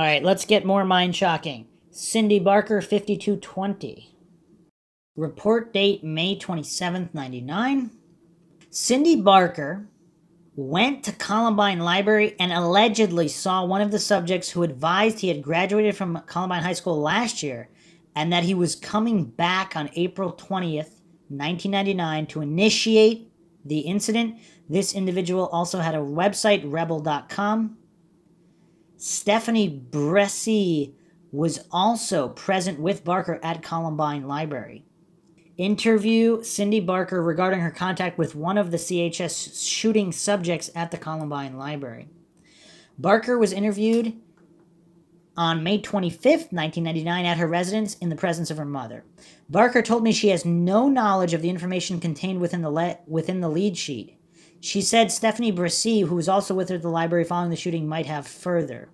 right, let's get more mind shocking. Cindy Barker, 5220. Report date May 27th, 99. Cindy Barker went to Columbine Library and allegedly saw one of the subjects who advised he had graduated from Columbine High School last year and that he was coming back on April 20th, 1999 to initiate the incident. This individual also had a website, rebel.com. Stephanie Bresee was also present with Barker at Columbine Library. Interview Cindy Barker regarding her contact with one of the CHS shooting subjects at the Columbine Library. Barker was interviewed on May 25th, 1999, at her residence in the presence of her mother. Barker told me she has no knowledge of the information contained within the, le- within the lead sheet. She said Stephanie Bresee, who was also with her at the library following the shooting, might have further.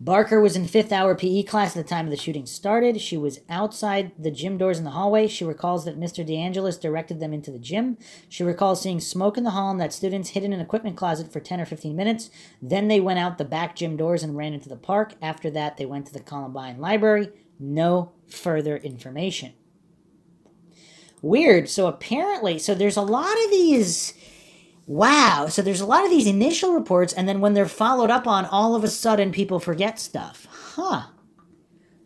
Barker was in fifth hour PE class at the time of the shooting started. She was outside the gym doors in the hallway. She recalls that Mr. DeAngelis directed them into the gym. She recalls seeing smoke in the hall and that students hid in an equipment closet for 10 or 15 minutes. Then they went out the back gym doors and ran into the park. After that, they went to the Columbine Library. No further information. Weird. So apparently, so there's a lot of these Wow. So there's a lot of these initial reports, and then when they're followed up on, all of a sudden people forget stuff. Huh.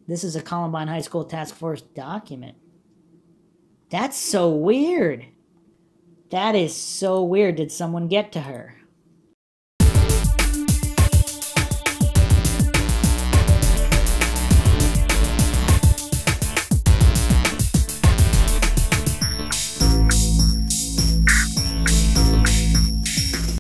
This is a Columbine High School Task Force document. That's so weird. That is so weird. Did someone get to her?